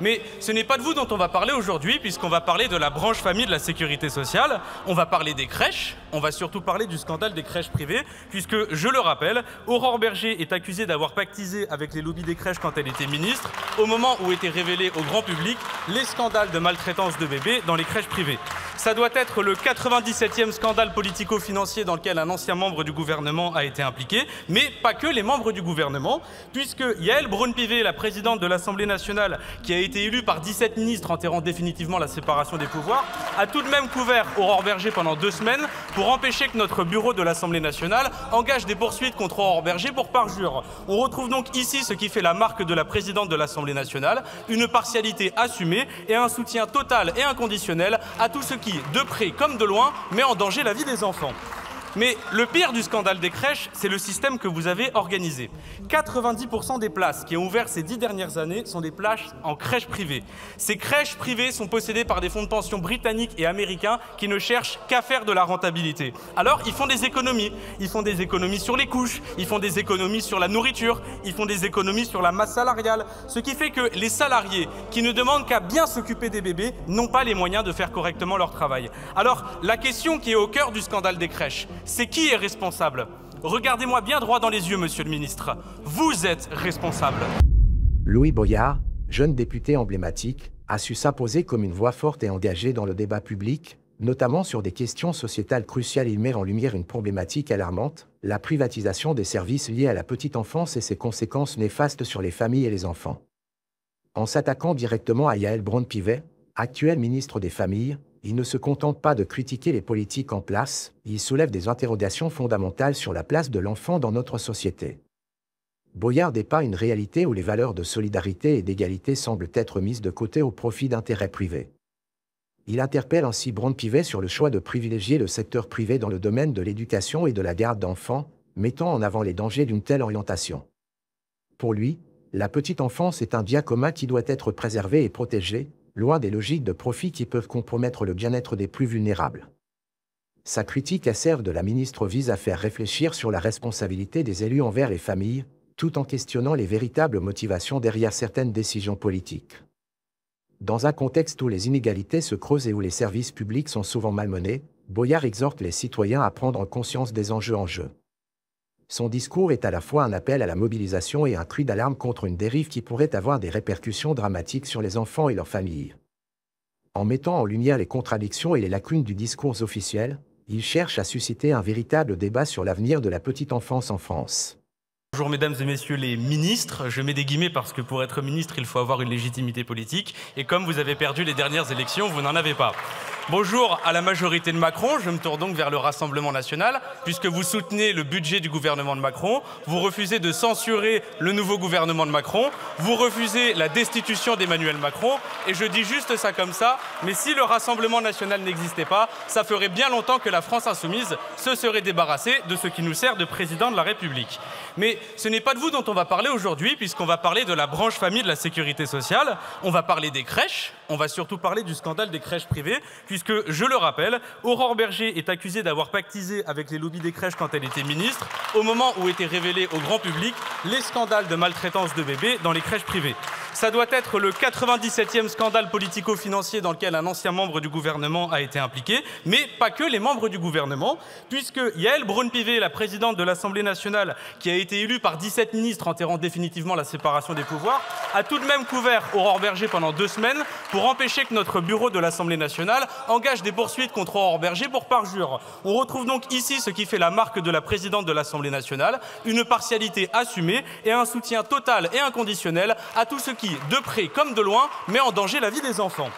Mais ce n'est pas de vous dont on va parler aujourd'hui, puisqu'on va parler de la branche famille de la sécurité sociale, on va parler des crèches, on va surtout parler du scandale des crèches privées, puisque, je le rappelle, Aurore Berger est accusée d'avoir pactisé avec les lobbies des crèches quand elle était ministre, au moment où étaient révélés au grand public les scandales de maltraitance de bébés dans les crèches privées. Ça doit être le 97e scandale politico-financier dans lequel un ancien membre du gouvernement a été impliqué, mais pas que les membres du gouvernement, puisque Yael Braun-Pivet, la présidente de l'Assemblée nationale, qui a été élue par 17 ministres enterrant définitivement la séparation des pouvoirs, a tout de même couvert Aurore Berger pendant deux semaines pour empêcher que notre bureau de l'Assemblée nationale engage des poursuites contre Aurore Berger pour parjure. On retrouve donc ici ce qui fait la marque de la présidente de l'Assemblée nationale, une partialité assumée et un soutien total et inconditionnel à tout ce qui de près comme de loin, met en danger la vie des enfants. Mais le pire du scandale des crèches, c'est le système que vous avez organisé. 90% des places qui ont ouvert ces dix dernières années sont des places en crèches privées. Ces crèches privées sont possédées par des fonds de pension britanniques et américains qui ne cherchent qu'à faire de la rentabilité. Alors, ils font des économies. Ils font des économies sur les couches, ils font des économies sur la nourriture, ils font des économies sur la masse salariale. Ce qui fait que les salariés qui ne demandent qu'à bien s'occuper des bébés n'ont pas les moyens de faire correctement leur travail. Alors, la question qui est au cœur du scandale des crèches, c'est qui est responsable? Regardez-moi bien droit dans les yeux, monsieur le ministre. Vous êtes responsable. Louis Boyard, jeune député emblématique, a su s'imposer comme une voix forte et engagée dans le débat public, notamment sur des questions sociétales cruciales. Il met en lumière une problématique alarmante, la privatisation des services liés à la petite enfance et ses conséquences néfastes sur les familles et les enfants. En s'attaquant directement à Yael Braun-Pivet, actuel ministre des Familles, il ne se contente pas de critiquer les politiques en place, il soulève des interrogations fondamentales sur la place de l'enfant dans notre société. Boyard pas une réalité où les valeurs de solidarité et d'égalité semblent être mises de côté au profit d'intérêts privés. Il interpelle ainsi Brand-Pivet sur le choix de privilégier le secteur privé dans le domaine de l'éducation et de la garde d'enfants, mettant en avant les dangers d'une telle orientation. Pour lui, la petite enfance est un bien qui doit être préservé et protégé, loin des logiques de profit qui peuvent compromettre le bien-être des plus vulnérables. Sa critique acerbe de la ministre vise à faire réfléchir sur la responsabilité des élus envers les familles, tout en questionnant les véritables motivations derrière certaines décisions politiques. Dans un contexte où les inégalités se creusent et où les services publics sont souvent malmenés, Boyard exhorte les citoyens à prendre conscience des enjeux en jeu. Son discours est à la fois un appel à la mobilisation et un cri d'alarme contre une dérive qui pourrait avoir des répercussions dramatiques sur les enfants et leurs familles. En mettant en lumière les contradictions et les lacunes du discours officiel, il cherche à susciter un véritable débat sur l'avenir de la petite enfance en France. Bonjour mesdames et messieurs les ministres, je mets des guillemets parce que pour être ministre il faut avoir une légitimité politique et comme vous avez perdu les dernières élections, vous n'en avez pas. Bonjour à la majorité de Macron, je me tourne donc vers le Rassemblement national, puisque vous soutenez le budget du gouvernement de Macron, vous refusez de censurer le nouveau gouvernement de Macron, vous refusez la destitution d'Emmanuel Macron, et je dis juste ça comme ça, mais si le Rassemblement national n'existait pas, ça ferait bien longtemps que la France insoumise se serait débarrassée de ce qui nous sert de président de la République. Mais ce n'est pas de vous dont on va parler aujourd'hui, puisqu'on va parler de la branche famille de la sécurité sociale, on va parler des crèches, on va surtout parler du scandale des crèches privées, puisque, je le rappelle, Aurore Berger est accusée d'avoir pactisé avec les lobbies des crèches quand elle était ministre, au moment où étaient révélés au grand public les scandales de maltraitance de bébés dans les crèches privées. Ça doit être le 97e scandale politico-financier dans lequel un ancien membre du gouvernement a été impliqué, mais pas que les membres du gouvernement, puisque Yael Braun-Pivet, la présidente de l'Assemblée nationale, qui a été élue par 17 ministres enterrant définitivement la séparation des pouvoirs, a tout de même couvert Aurore Berger pendant deux semaines pour empêcher que notre bureau de l'Assemblée nationale engage des poursuites contre Aurore Berger pour parjure. On retrouve donc ici ce qui fait la marque de la présidente de l'Assemblée nationale, une partialité assumée et un soutien total et inconditionnel à tout ce qui, de près comme de loin, met en danger la vie des enfants.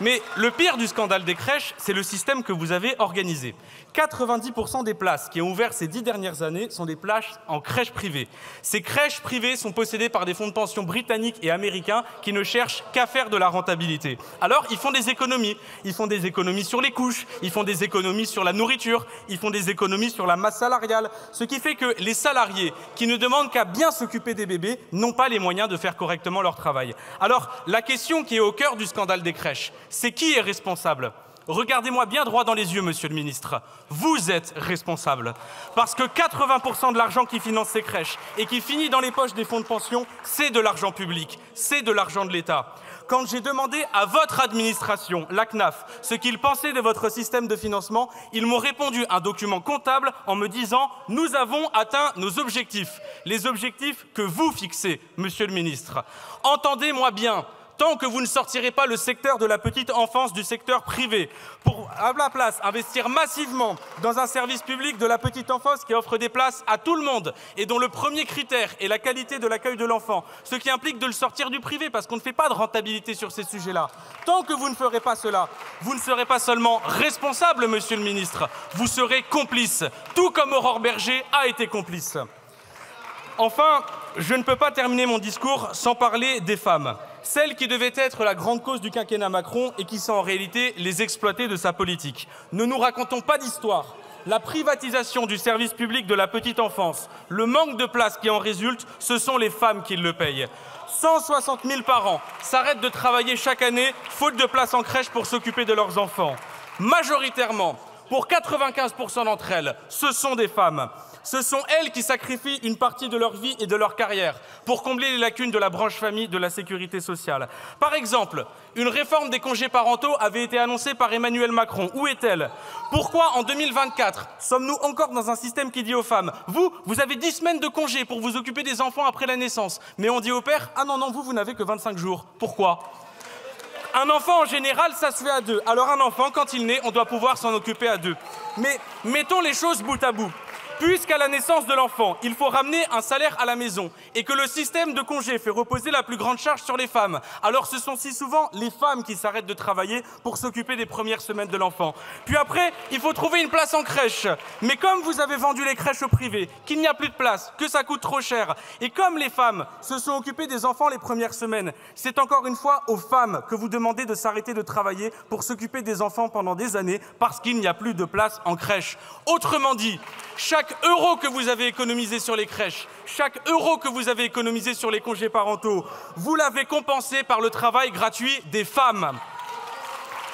Mais le pire du scandale des crèches, c'est le système que vous avez organisé. 90% des places qui ont ouvert ces dix dernières années sont des places en crèches privées. Ces crèches privées sont possédées par des fonds de pension britanniques et américains qui ne cherchent qu'à faire de la rentabilité. Alors, ils font des économies. Ils font des économies sur les couches, ils font des économies sur la nourriture, ils font des économies sur la masse salariale. Ce qui fait que les salariés qui ne demandent qu'à bien s'occuper des bébés n'ont pas les moyens de faire correctement leur travail. Alors, la question qui est au cœur du scandale des crèches, c'est qui est responsable? Regardez-moi bien droit dans les yeux, monsieur le ministre. Vous êtes responsable. Parce que 80% de l'argent qui finance ces crèches et qui finit dans les poches des fonds de pension, c'est de l'argent public, c'est de l'argent de l'État. Quand j'ai demandé à votre administration, la CNAF, ce qu'ils pensaient de votre système de financement, ils m'ont répondu un document comptable en me disant « Nous avons atteint nos objectifs », les objectifs que vous fixez, monsieur le ministre. Entendez-moi bien, tant que vous ne sortirez pas le secteur de la petite enfance du secteur privé, pour à la place investir massivement dans un service public de la petite enfance qui offre des places à tout le monde et dont le premier critère est la qualité de l'accueil de l'enfant, ce qui implique de le sortir du privé parce qu'on ne fait pas de rentabilité sur ces sujets-là. Tant que vous ne ferez pas cela, vous ne serez pas seulement responsable, monsieur le ministre, vous serez complice, tout comme Aurore Berger a été complice. Enfin, je ne peux pas terminer mon discours sans parler des femmes celle qui devait être la grande cause du quinquennat Macron et qui sont en réalité les exploités de sa politique. Ne nous racontons pas d'histoire. La privatisation du service public de la petite enfance, le manque de place qui en résulte, ce sont les femmes qui le payent. 160 000 parents s'arrêtent de travailler chaque année, faute de place en crèche pour s'occuper de leurs enfants. Majoritairement, pour 95% d'entre elles, ce sont des femmes. Ce sont elles qui sacrifient une partie de leur vie et de leur carrière pour combler les lacunes de la branche famille de la sécurité sociale. Par exemple, une réforme des congés parentaux avait été annoncée par Emmanuel Macron. Où est-elle? Pourquoi en 2024 sommes-nous encore dans un système qui dit aux femmes Vous, vous avez 10 semaines de congés pour vous occuper des enfants après la naissance. Mais on dit au père Ah non, non, vous, vous n'avez que 25 jours. Pourquoi? Un enfant, en général, ça se fait à deux. Alors un enfant, quand il naît, on doit pouvoir s'en occuper à deux. Mais mettons les choses bout à bout. Puisqu'à la naissance de l'enfant, il faut ramener un salaire à la maison et que le système de congé fait reposer la plus grande charge sur les femmes, alors ce sont si souvent les femmes qui s'arrêtent de travailler pour s'occuper des premières semaines de l'enfant. Puis après, il faut trouver une place en crèche. Mais comme vous avez vendu les crèches au privé, qu'il n'y a plus de place, que ça coûte trop cher, et comme les femmes se sont occupées des enfants les premières semaines, c'est encore une fois aux femmes que vous demandez de s'arrêter de travailler pour s'occuper des enfants pendant des années parce qu'il n'y a plus de place en crèche. Autrement dit, chaque euro que vous avez économisé sur les crèches, chaque euro que vous avez économisé sur les congés parentaux, vous l'avez compensé par le travail gratuit des femmes.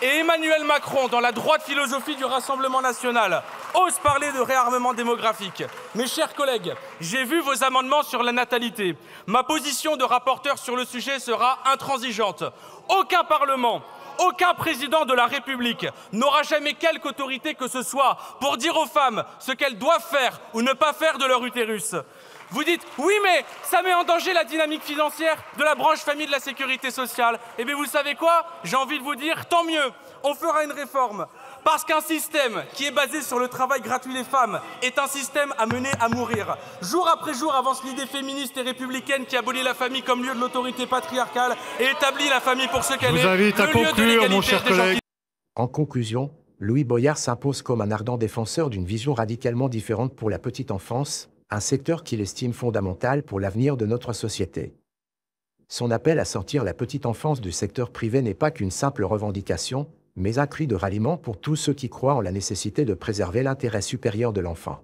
Et Emmanuel Macron, dans la droite philosophie du Rassemblement national, ose parler de réarmement démographique. Mes chers collègues, j'ai vu vos amendements sur la natalité. Ma position de rapporteur sur le sujet sera intransigeante. Aucun Parlement, aucun président de la République n'aura jamais quelque autorité que ce soit pour dire aux femmes ce qu'elles doivent faire ou ne pas faire de leur utérus. Vous dites oui, mais ça met en danger la dynamique financière de la branche famille de la sécurité sociale. Eh bien, vous savez quoi? J'ai envie de vous dire tant mieux. On fera une réforme. Parce qu'un système qui est basé sur le travail gratuit des femmes est un système à mener à mourir. Jour après jour avance l'idée féministe et républicaine qui abolit la famille comme lieu de l'autorité patriarcale et établit la famille pour ce qu'elle est. Vous invite à conclure, mon cher collègue. En conclusion, Louis Boyard s'impose comme un ardent défenseur d'une vision radicalement différente pour la petite enfance, un secteur qu'il estime fondamental pour l'avenir de notre société. Son appel à sortir la petite enfance du secteur privé n'est pas qu'une simple revendication, mais un cri de ralliement pour tous ceux qui croient en la nécessité de préserver l'intérêt supérieur de l'enfant.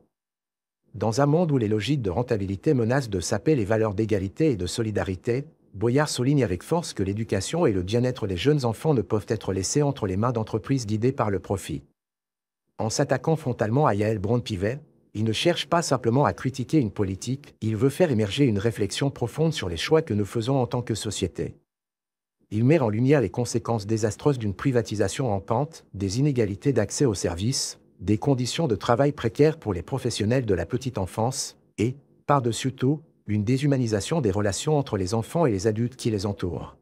Dans un monde où les logiques de rentabilité menacent de saper les valeurs d'égalité et de solidarité, Boyard souligne avec force que l'éducation et le bien-être des jeunes enfants ne peuvent être laissés entre les mains d'entreprises guidées par le profit. En s'attaquant frontalement à Yael Braun-Pivet, il ne cherche pas simplement à critiquer une politique, il veut faire émerger une réflexion profonde sur les choix que nous faisons en tant que société il met en lumière les conséquences désastreuses d'une privatisation en pente, des inégalités d'accès aux services, des conditions de travail précaires pour les professionnels de la petite enfance, et, par-dessus tout, une déshumanisation des relations entre les enfants et les adultes qui les entourent.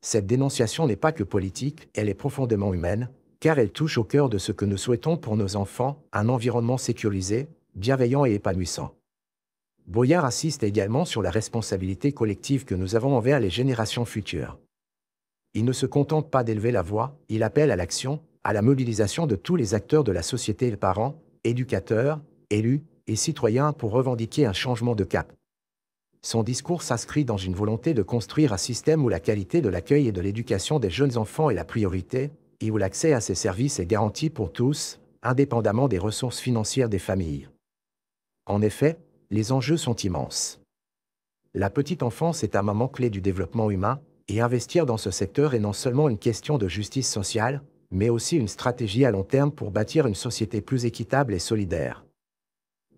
Cette dénonciation n'est pas que politique, elle est profondément humaine, car elle touche au cœur de ce que nous souhaitons pour nos enfants, un environnement sécurisé, bienveillant et épanouissant. Boyard insiste également sur la responsabilité collective que nous avons envers les générations futures. Il ne se contente pas d'élever la voix, il appelle à l'action, à la mobilisation de tous les acteurs de la société, parents, éducateurs, élus et citoyens pour revendiquer un changement de cap. Son discours s'inscrit dans une volonté de construire un système où la qualité de l'accueil et de l'éducation des jeunes enfants est la priorité, et où l'accès à ces services est garanti pour tous, indépendamment des ressources financières des familles. En effet, les enjeux sont immenses. La petite enfance est un moment clé du développement humain, et investir dans ce secteur est non seulement une question de justice sociale, mais aussi une stratégie à long terme pour bâtir une société plus équitable et solidaire.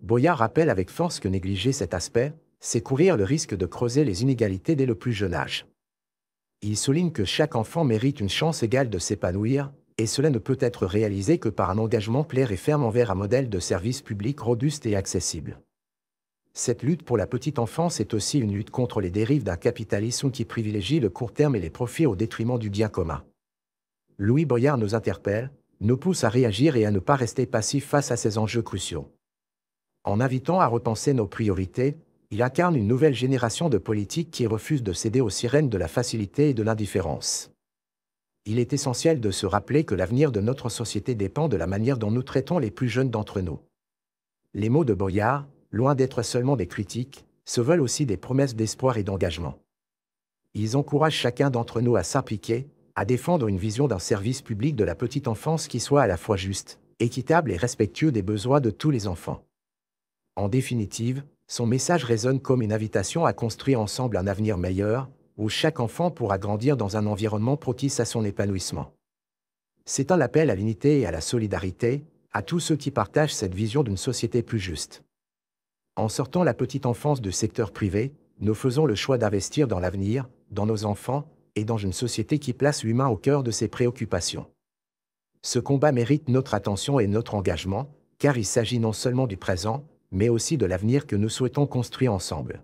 Boyard rappelle avec force que négliger cet aspect, c'est courir le risque de creuser les inégalités dès le plus jeune âge. Il souligne que chaque enfant mérite une chance égale de s'épanouir, et cela ne peut être réalisé que par un engagement clair et ferme envers un modèle de service public robuste et accessible. Cette lutte pour la petite enfance est aussi une lutte contre les dérives d'un capitalisme qui privilégie le court terme et les profits au détriment du bien commun. Louis Boyard nous interpelle, nous pousse à réagir et à ne pas rester passifs face à ces enjeux cruciaux. En invitant à repenser nos priorités, il incarne une nouvelle génération de politiques qui refusent de céder aux sirènes de la facilité et de l'indifférence. Il est essentiel de se rappeler que l'avenir de notre société dépend de la manière dont nous traitons les plus jeunes d'entre nous. Les mots de Boyard, loin d'être seulement des critiques, se veulent aussi des promesses d'espoir et d'engagement. Ils encouragent chacun d'entre nous à s'impliquer, à défendre une vision d'un service public de la petite enfance qui soit à la fois juste, équitable et respectueux des besoins de tous les enfants. En définitive, son message résonne comme une invitation à construire ensemble un avenir meilleur, où chaque enfant pourra grandir dans un environnement propice à son épanouissement. C'est un appel à l'unité et à la solidarité, à tous ceux qui partagent cette vision d'une société plus juste. En sortant la petite enfance du secteur privé, nous faisons le choix d'investir dans l'avenir, dans nos enfants, et dans une société qui place l'humain au cœur de ses préoccupations. Ce combat mérite notre attention et notre engagement, car il s'agit non seulement du présent, mais aussi de l'avenir que nous souhaitons construire ensemble.